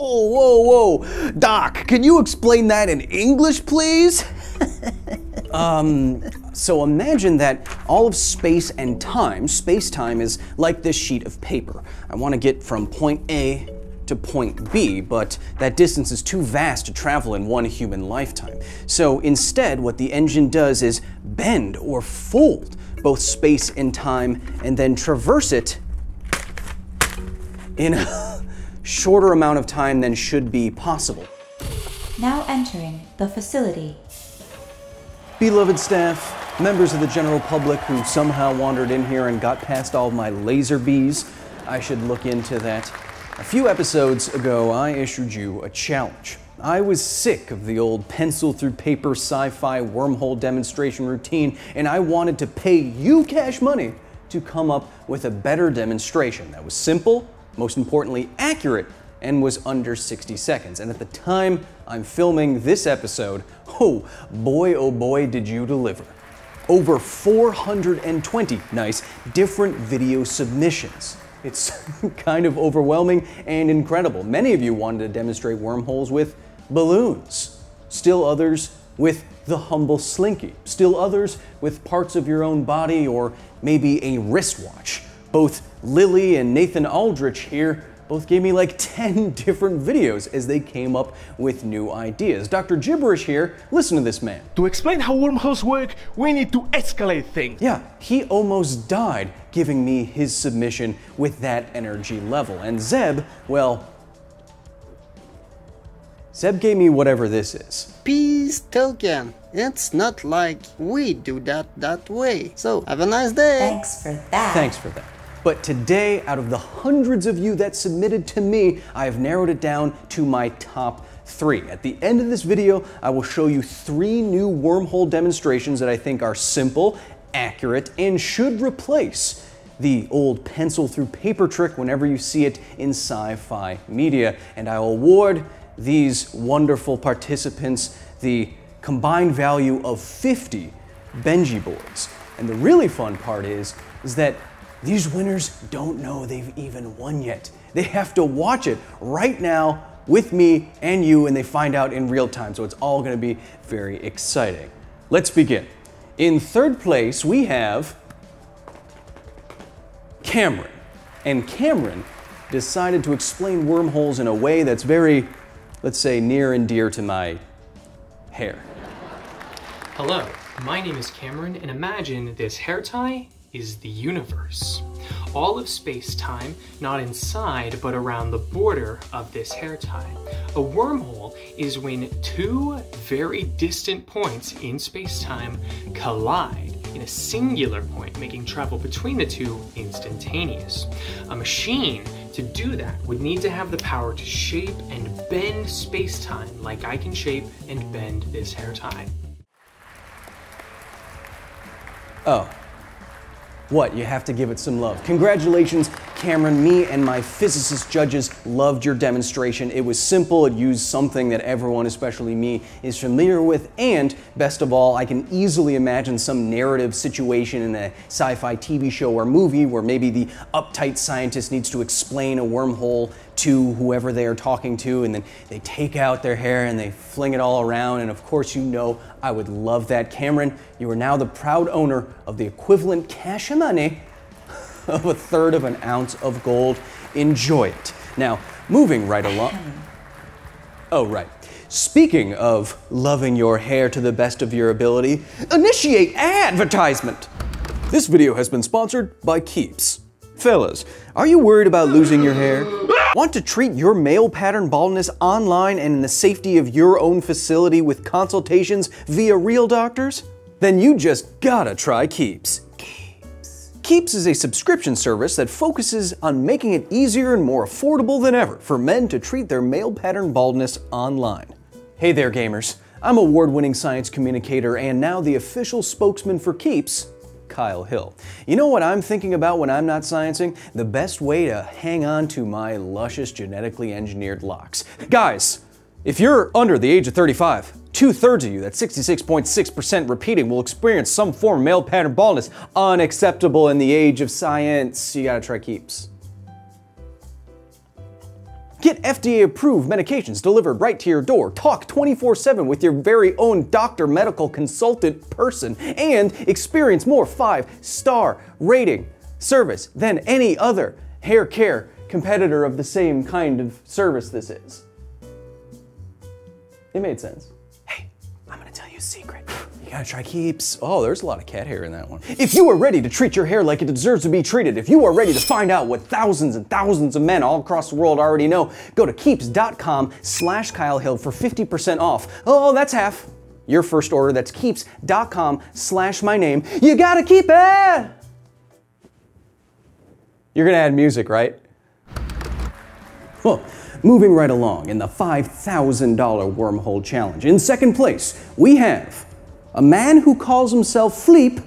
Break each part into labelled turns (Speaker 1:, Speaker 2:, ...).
Speaker 1: Oh, whoa, whoa. Doc, can you explain that in English, please? um, so imagine that all of space and time, space time is like this sheet of paper. I want to get from point A to point B, but that distance is too vast to travel in one human lifetime. So instead, what the engine does is bend or fold both space and time and then traverse it in a shorter amount of time than should be possible.
Speaker 2: Now entering the facility.
Speaker 1: Beloved staff, members of the general public who somehow wandered in here and got past all my laser bees, I should look into that. A few episodes ago, I issued you a challenge. I was sick of the old pencil through paper sci fi wormhole demonstration routine, and I wanted to pay you cash money to come up with a better demonstration that was simple, most importantly, accurate, and was under 60 seconds. And at the time I'm filming this episode, oh boy, oh boy, did you deliver. Over 420 nice different video submissions. It's kind of overwhelming and incredible. Many of you wanted to demonstrate wormholes with balloons, still others with the humble slinky, still others with parts of your own body or maybe a wristwatch. Both Lily and Nathan Aldrich here both gave me like 10 different videos as they came up with new ideas. Dr. Gibberish here, listen to this man.
Speaker 3: To explain how wormholes work, we need to escalate things.
Speaker 1: Yeah, he almost died giving me his submission with that energy level. And Zeb, well, Zeb gave me whatever this is.
Speaker 4: Peace token. It's not like we do that that way. So, have a nice day.
Speaker 2: Thanks for that.
Speaker 1: Thanks for that. But today, out of the hundreds of you that submitted to me, I have narrowed it down to my top three. At the end of this video, I will show you three new wormhole demonstrations that I think are simple, accurate, and should replace the old pencil through paper trick whenever you see it in sci fi media. And I will award these wonderful participants the combined value of 50 Benji boards. And the really fun part is, is that these winners don't know they've even won yet. They have to watch it right now with me and you, and they find out in real time. So it's all gonna be very exciting. Let's begin. In third place, we have Cameron. And Cameron decided to explain wormholes in a way that's very, let's say, near and dear to my hair.
Speaker 5: Hello, my name is Cameron, and imagine this hair tie is the universe. All of space-time, not inside, but around the border of this hair tie. A wormhole is when two very distant points in space-time collide in a singular point, making travel between the two instantaneous. A machine to do that would need to have the power to shape and bend space-time like I can shape and bend this hair tie.
Speaker 1: Oh. What? You have to give it some love. Congratulations, Cameron. Me and my physicist judges loved your demonstration. It was simple, it used something that everyone, especially me, is familiar with, and best of all, I can easily imagine some narrative situation in a sci fi TV show or movie where maybe the uptight scientist needs to explain a wormhole to whoever they are talking to, and then they take out their hair and they fling it all around. And of course, you know I would love that. Cameron, you are now the proud owner of the equivalent cash money of a third of an ounce of gold. Enjoy it. Now, moving right along. Oh, right. Speaking of loving your hair to the best of your ability, initiate advertisement. This video has been sponsored by Keeps. Fellas, are you worried about losing your hair? Want to treat your male pattern baldness online and in the safety of your own facility with consultations via real doctors? Then you just gotta try Keeps. Keeps. Is a subscription service that focuses on making it easier and more affordable than ever for men to treat their male pattern baldness online. Hey there, gamers. I'm award winning science communicator and now the official spokesman for Keeps, Kyle Hill. You know what I'm thinking about when I'm not sciencing? The best way to hang on to my luscious genetically engineered locks. Guys, if you're under the age of 35, two thirds of you, that's 66.6% repeating, will experience some form of male pattern baldness. Unacceptable in the age of science. You gotta try Keeps. Get FDA approved medications delivered right to your door. Talk 24 7 with your very own doctor, medical consultant person, and experience more five star rating service than any other hair care competitor of the same kind of service this is. It made sense. Secret. You gotta try Keeps. Oh, there's a lot of cat hair in that one. If you are ready to treat your hair like it deserves to be treated, if you are ready to find out what thousands and thousands of men all across the world already know, go to keeps.com slash Kyle Hill for 50% off. Oh, that's half. Your first order, that's keeps.com slash my name. You gotta keep it! You're gonna add music, right? Well, moving right along in the $5,000 wormhole challenge. In second place, we have a man who calls himself Fleep,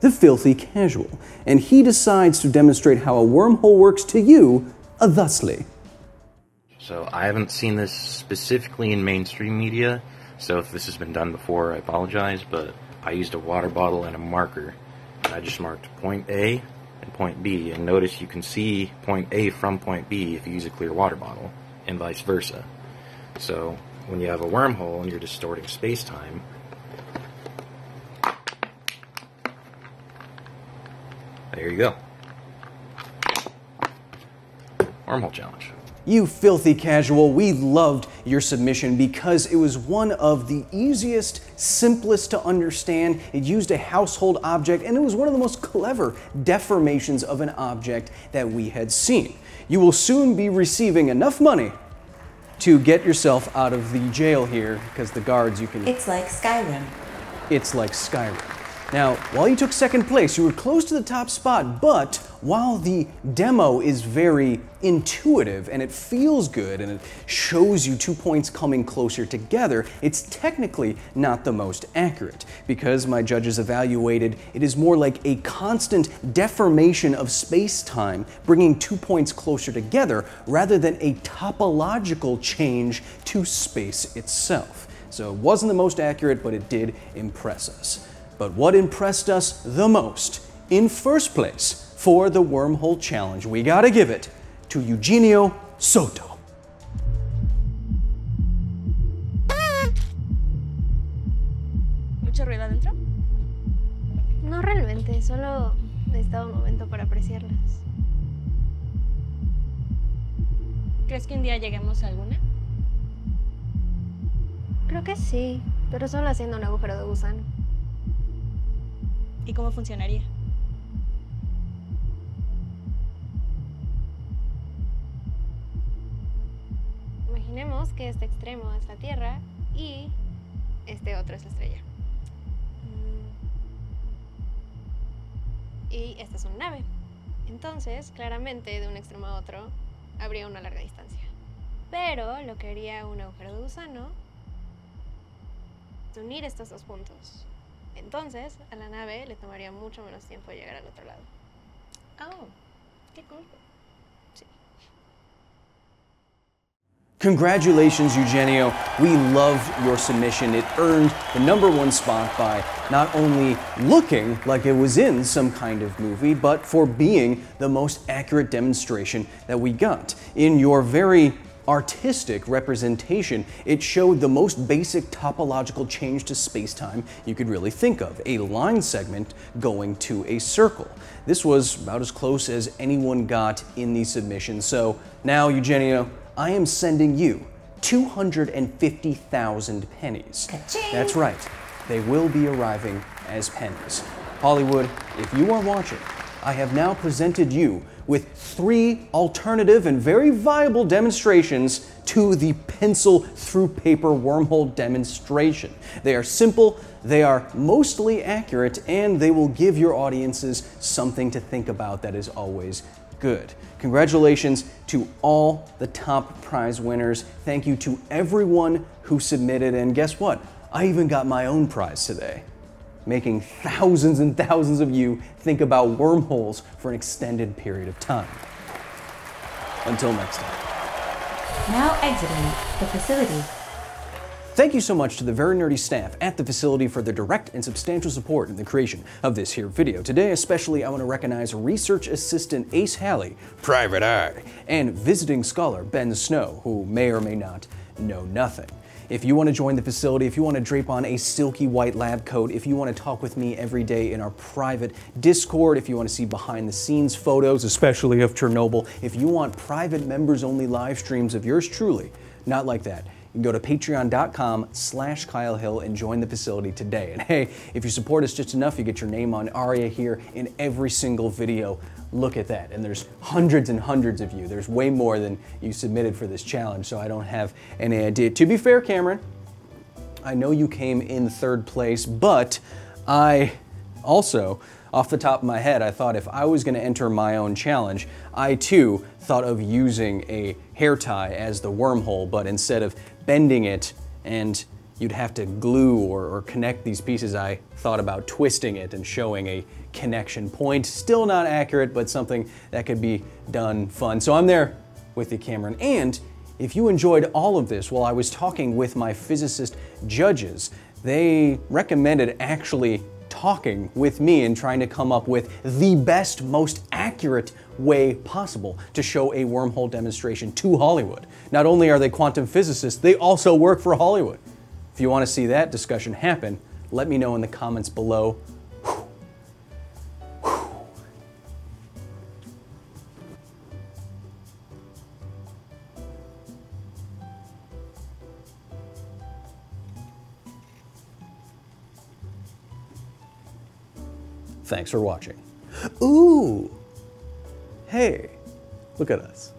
Speaker 1: the filthy casual, and he decides to demonstrate how a wormhole works to you thusly.
Speaker 6: So I haven't seen this specifically in mainstream media, so if this has been done before, I apologize, but I used a water bottle and a marker. I just marked point A and point B, and notice you can see point A from point B if you use a clear water bottle, and vice versa. So when you have a wormhole and you're distorting space-time, there you go. Wormhole challenge.
Speaker 1: You filthy casual, we loved your submission because it was one of the easiest, simplest to understand. It used a household object and it was one of the most clever deformations of an object that we had seen. You will soon be receiving enough money to get yourself out of the jail here because the guards you can
Speaker 2: It's like Skyrim.
Speaker 1: it's like Skyrim. Now, while you took second place, you were close to the top spot, but while the demo is very intuitive and it feels good and it shows you two points coming closer together, it's technically not the most accurate because my judges evaluated it is more like a constant deformation of space-time, bringing two points closer together rather than a topological change to space itself. So it wasn't the most accurate, but it did impress us. But what impressed us the most, in first place, for the Wormhole Challenge, we gotta give it to Eugenio Soto.
Speaker 7: ¿Mucho ruido adentro?
Speaker 8: No realmente, solo necesitaba un momento para apreciarlas.
Speaker 7: ¿Crees que un día lleguemos a alguna?
Speaker 8: Creo que sí, pero solo haciendo un agujero de gusano.
Speaker 7: ¿Y cómo funcionaría?
Speaker 8: Imaginemos que este extremo es la Tierra y este otro es la estrella. Mm. Y esta es una nave. Entonces, claramente, de un extremo a otro, habría una larga distancia. Pero lo que haría un agujero de gusano es unir estos dos puntos. Entonces, a la nave le tomaría mucho menos tiempo llegar al otro lado.
Speaker 7: Oh, qué cool.
Speaker 1: Congratulations, Eugenio. We loved your submission. It earned the number one spot by not only looking like it was in some kind of movie, but for being the most accurate demonstration that we got. In your very artistic representation, it showed the most basic topological change to space-time you could really think of, a line segment going to a circle. This was about as close as anyone got in the submission. So now, Eugenio, I am sending you 250,000 pennies. That's right. They will be arriving as pennies. Hollywood, if you are watching, I have now presented you with three alternative and very viable demonstrations to the pencil through paper wormhole demonstration. They are simple, they are mostly accurate, and they will give your audiences something to think about that is always good. Congratulations to all the top prize winners. Thank you to everyone who submitted, and guess what? I even got my own prize today making thousands and thousands of you think about wormholes for an extended period of time. Until next time.
Speaker 2: Now exiting the facility.
Speaker 1: Thank you so much to the very nerdy staff at the facility for their direct and substantial support in the creation of this here video. Today, especially, I want to recognize Research Assistant Ace Halley, Private Eye, and visiting scholar Ben Snow, who may or may not know nothing. If you want to join the facility, if you want to drape on a silky white lab coat, if you want to talk with me every day in our private Discord, if you want to see behind the scenes photos, especially of Chernobyl, if you want private members only live streams of yours truly, not like that. You can go to patreon.com slash Kyle Hill and join the facility today. And hey, if you support us just enough, you get your name on ARIA here in every single video. Look at that. And there's hundreds and hundreds of you. There's way more than you submitted for this challenge, so I don't have any idea. To be fair, Cameron, I know you came in third place, but I also, off the top of my head, I thought if I was going to enter my own challenge, I too thought of using a hair tie as the wormhole, but instead of bending it and you'd have to glue or, or, connect these pieces, I thought about twisting it and showing a connection point. Still not accurate, but something that could be done fun. So I'm there with you, Cameron. And if you enjoyed all of this while I was talking with my physicist judges, they recommended actually talking with me and trying to come up with the best, most accurate way possible to show a wormhole demonstration to Hollywood. Not only are they quantum physicists, they also work for Hollywood. If you want to see that discussion happen, let me know in the comments below. Thanks for watching. Ooh! Hey, look at us.